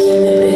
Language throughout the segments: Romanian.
Amen.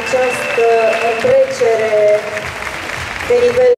Această întrecere de nivel